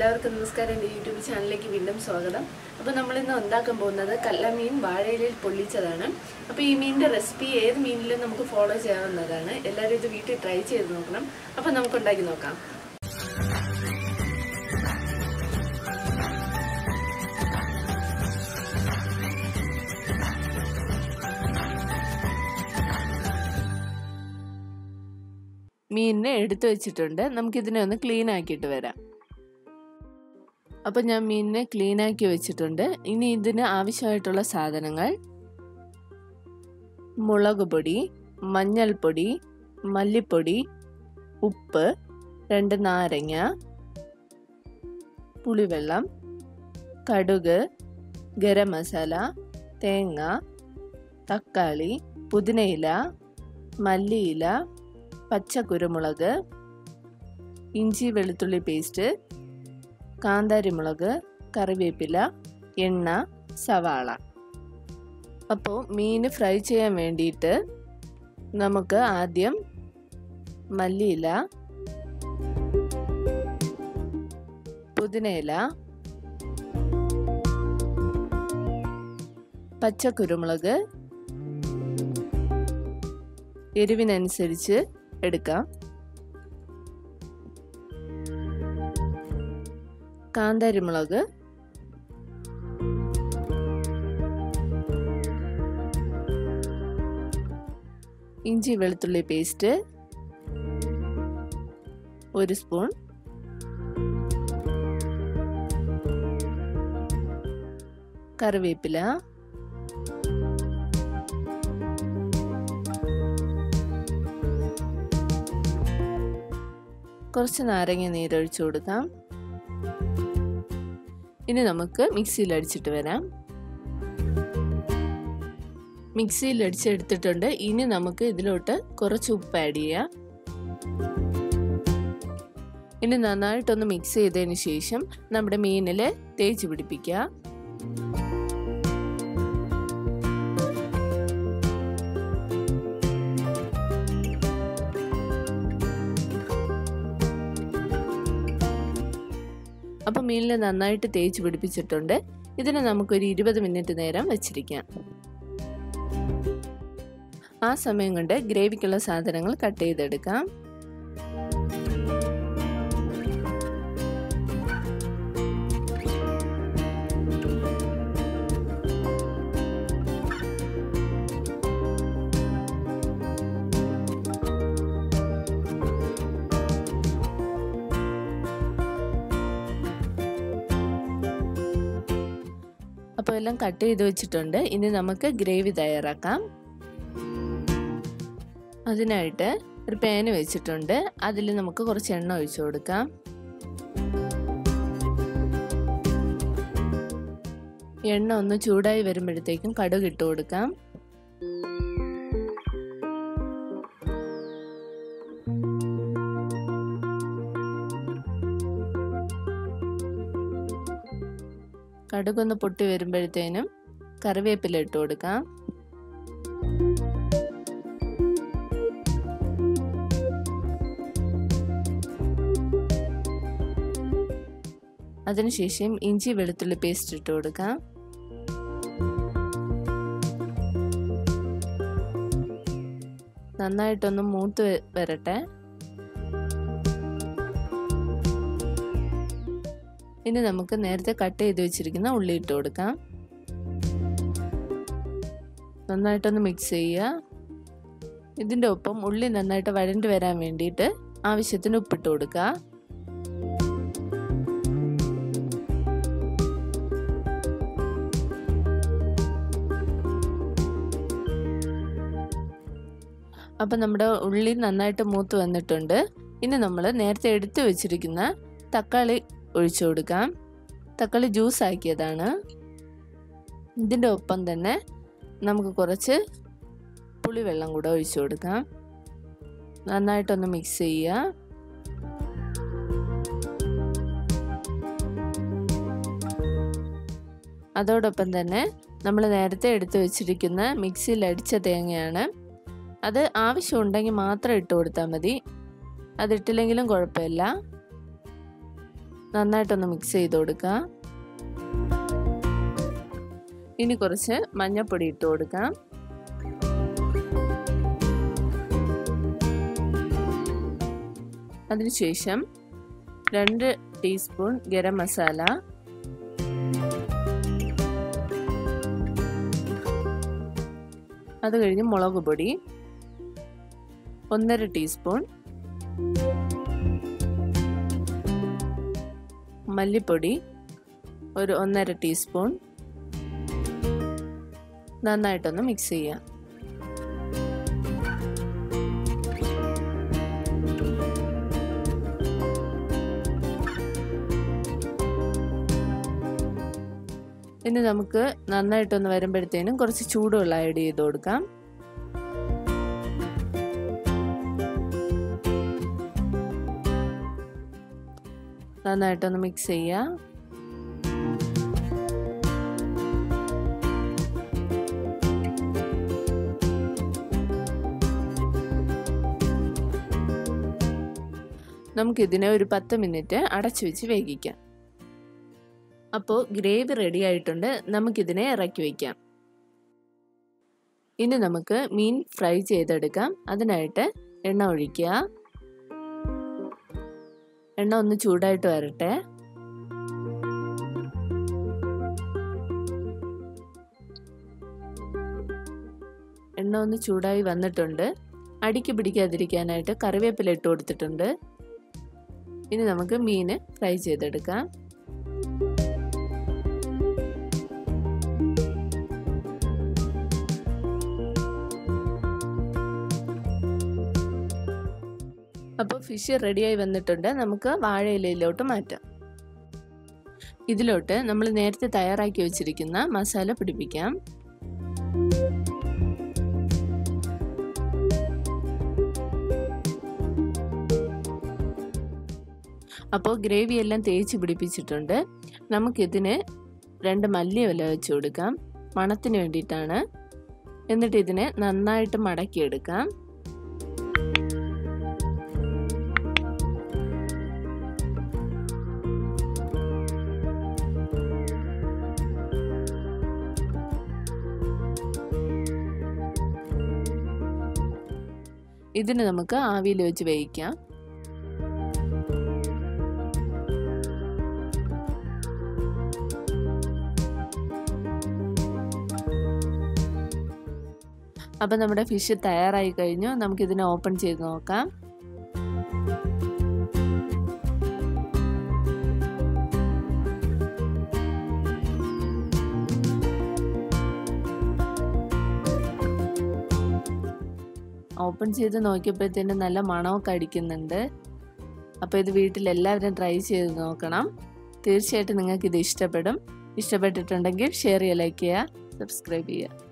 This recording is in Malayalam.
എല്ലാവർക്കും നമസ്കാരം. എന്റെ യൂട്യൂബ് ചാനലിലേക്ക് വീണ്ടും സ്വാഗതം. അപ്പോൾ നമ്മളിന്ന് ഉണ്ടാക്കാൻ പോകുന്നത്? കല്ലമീൻ വാഴയിലിൽ പൊള്ളിച്ചതാണ്. അപ്പോൾ ഈ മീനിന്റെ റെസിപ്പി ഏത് മീനിലും നമുക്ക് ഫോളോ ചെയ്യാവുന്നതാണ്. എല്ലാവരും ഇത് വീട്ടിൽ ട്രൈ ചെയ്ത് നോക്കണം. അപ്പോൾ നമുക്ക് ഉണ്ടാക്കി നോക്കാം. മീനിനെ എടുത്തു വെച്ചിട്ടുണ്ട്. നമുക്കിതിനെ ഒന്ന് ക്ലീൻ ആക്കിയിട്ട് വരാം. അപ്പോൾ ഞാൻ മീനിനെ ക്ലീൻ ആക്കി വെച്ചിട്ടുണ്ട്. ഇനി ഇതിന് ആവശ്യമായിട്ടുള്ള സാധനങ്ങൾ മുളക് പൊടി മഞ്ഞൾപ്പൊടി മല്ലിപ്പൊടി ഉപ്പ് രണ്ട് നാരങ്ങ പുളിവെള്ളം കടുക് ഗരം മസാല തേങ്ങ തക്കാളി പുതിനയില മല്ലിയില പച്ച കുരുമുളക് ഇഞ്ചി വെളുത്തുള്ളി പേസ്റ്റ് കാന്താരിമുളക് കറിവേപ്പില എണ്ണ സവാള. അപ്പോൾ മീൻ ഫ്രൈ ചെയ്യാൻ വേണ്ടിയിട്ട് നമുക്ക് ആദ്യം മല്ലിയില പുതിനയില പച്ചക്കുരുമുളക് എരിവിനനുസരിച്ച് എടുക്കാം. കാന്താരിമുളക്. ഇഞ്ചി വെളുത്തുള്ളി പേസ്റ്റ്. ഒരു സ്പൂൺ. കറിവേപ്പില. കുറച്ച് നാരങ്ങ നീരൊഴിച്ചു കൊടുക്കാം. ഇനി നമുക്ക് മിക്സിയിൽ അടിച്ചിട്ട് വരാം. മിക്സിയിൽ അടിച്ചെടുത്തിട്ടുണ്ട്. ഇനി നമുക്ക് ഇതിലോട്ട് കുറച്ച് ഉപ്പ് ആഡ് ചെയ്യാം. ഇനി നന്നായിട്ടൊന്ന് മിക്സ് ചെയ്തതിന് ശേഷം നമ്മുടെ മീനിൽ തേച്ച് പിടിപ്പിക്കുക അപ്പോൾ മീനിൽ നന്നായിട്ട് തേച്ച് പിടിപ്പിച്ചിട്ടുണ്ട്. ഇതിനെ നമുക്കൊരു ഇരുപത് മിനിറ്റ് നേരം വെച്ചിരിക്കാം. ആ സമയം കൊണ്ട് ഗ്രേവിക്കുള്ള സാധനങ്ങൾ കട്ട് ചെയ്തെടുക്കാം. എല്ലാം കട്ട് ചെയ്ത് വെച്ചിട്ടുണ്ട്. ഇനി നമുക്ക് ഗ്രേവി തയ്യാറാക്കാം. അതിനായിട്ട് ഒരു പാന് വെച്ചിട്ടുണ്ട്. അതിൽ നമുക്ക് കുറച്ച് എണ്ണ ഒഴിച്ചു കൊടുക്കാം. എണ്ണ ഒന്ന് ചൂടായി വരുമ്പോഴത്തേക്കും കടുക് ഇട്ട് കൊടുക്കാം. കടുകൊന്ന് പൊട്ടി വരുമ്പോഴത്തേനും കറിവേപ്പില ഇട്ട് കൊടുക്കാം. അതിനുശേഷം ഇഞ്ചി വെളുത്തുള്ളി പേസ്റ്റ് ഇട്ട് കൊടുക്കാം. നന്നായിട്ടൊന്ന് മൂത്ത് വരട്ടെ. ഇനി നമുക്ക് നേരത്തെ കട്ട് ചെയ്ത് വെച്ചിരിക്കുന്ന ഉള്ളി ഇട്ട് കൊടുക്കാം. നന്നായിട്ടൊന്ന് മിക്സ് ചെയ്യുക. ഇതിന്റെ ഒപ്പം ഉള്ളി നന്നായിട്ട് വഴണ്ട് വരാൻ വേണ്ടിയിട്ട് ആവശ്യത്തിന് ഉപ്പിട്ട് കൊടുക്കുക. അപ്പം നമ്മുടെ ഉള്ളി നന്നായിട്ട് മൂത്ത് വന്നിട്ടുണ്ട്. ഇനി നമ്മൾ നേരത്തെ എടുത്തു വെച്ചിരിക്കുന്ന തക്കാളി ഒഴിച്ചു കൊടുക്കാം. തക്കാളി ജ്യൂസ് ആക്കിയതാണ്. ഇതിന്റെ ഒപ്പം തന്നെ നമുക്ക് കുറച്ച് പുളിവെള്ളം കൂടെ ഒഴിച്ചു കൊടുക്കാം. നന്നായിട്ടൊന്ന് മിക്സ് ചെയ്യുക അതോടൊപ്പം തന്നെ നമ്മൾ നേരത്തെ എടുത്തു വെച്ചിരിക്കുന്ന മിക്സിയിൽ അടിച്ച തേങ്ങയാണ്. അത് ആവശ്യമുണ്ടെങ്കിൽ മാത്രം ഇട്ട് കൊടുത്താൽ മതി. അതിട്ടില്ലെങ്കിലും കുഴപ്പമില്ല. നന്നായിട്ടൊന്ന് മിക്സ് ചെയ്ത് കൊടുക്കുക ഇനി കുറച്ച് മഞ്ഞപ്പൊടി ഇട്ട് കൊടുക്കാം. അതിനുശേഷം രണ്ട് ടീസ്പൂൺ ഗരം മസാല. അത് കഴിഞ്ഞ് മുളക് പൊടി. ഒന്നര ടീസ്പൂൺ മല്ലിപ്പൊടി ഒരു ഒന്നര ടീസ്പൂൺ. നന്നായിട്ടൊന്ന് മിക്സ് ചെയ്യാം. ഇനി നമുക്ക് നന്നായിട്ടൊന്ന് വരുമ്പോഴത്തേനും കുറച്ച് ചൂടുവെള്ളം ആഡ് ചെയ്ത് കൊടുക്കാം. നന്നായിട്ടൊന്ന് മിക്സ് ചെയ്യുക നമുക്കിതിനെ ഒരു പത്ത് മിനിറ്റ് അടച്ചു വെച്ച് വേവിക്കാം. അപ്പോൾ ഗ്രേവി റെഡി ആയിട്ടുണ്ട്. നമുക്കിതിനെ ഇറക്കി വയ്ക്കാം ഇനി നമുക്ക് മീൻ ഫ്രൈ ചെയ്തെടുക്കാം. അതിനായിട്ട് എണ്ണ ഒഴിക്കുക. എണ്ണ ഒന്ന് ചൂടായിട്ട് വരട്ടെ. എണ്ണ ഒന്ന് ചൂടായി വന്നിട്ടുണ്ട്. അടിക്ക് പിടിക്കാതിരിക്കാനായിട്ട് കറിവേപ്പില ഇട്ട് കൊടുത്തിട്ടുണ്ട്. ഇനി നമുക്ക് മീൻ ഫ്രൈ ചെയ്തെടുക്കാം. അപ്പോൾ ഫിഷ് റെഡിയായി വന്നിട്ടുണ്ട്. നമുക്ക് വാഴയിലയിലോട്ട് മാറ്റാം. ഇതിലോട്ട് നമ്മൾ നേരത്തെ തയ്യാറാക്കി വെച്ചിരിക്കുന്ന മസാല പിടിപ്പിക്കാം. അപ്പോൾ ഗ്രേവി എല്ലാം തേച്ച് പിടിപ്പിച്ചിട്ടുണ്ട്. നമുക്കിതിന് രണ്ട് മല്ലി വില വെച്ച് കൊടുക്കാം. മണത്തിന് വേണ്ടിയിട്ടാണ്. എന്നിട്ട് ഇതിനെ നന്നായിട്ട് മടക്കിയെടുക്കാം. ഇതിന് നമുക്ക് ആവിയിൽ വെച്ച് വേവിക്കാം. അപ്പം നമ്മുടെ ഫിഷ് തയ്യാറായി കഴിഞ്ഞു. നമുക്കിതിനെ ഓപ്പൺ ചെയ്ത് നോക്കാം. ഓപ്പൺ ചെയ്ത് നോക്കിയപ്പോഴത്തേനും നല്ല മണമൊക്കെ അടിക്കുന്നുണ്ട്. അപ്പോൾ ഇത് വീട്ടിൽ എല്ലാവരും ട്രൈ ചെയ്ത് നോക്കണം. തീർച്ചയായിട്ടും നിങ്ങൾക്കിത് ഇഷ്ടപ്പെടും. ഇഷ്ടപ്പെട്ടിട്ടുണ്ടെങ്കിൽ ഷെയർ ചെയ്യുക ലൈക്ക് ചെയ്യുക സബ്സ്ക്രൈബ് ചെയ്യുക.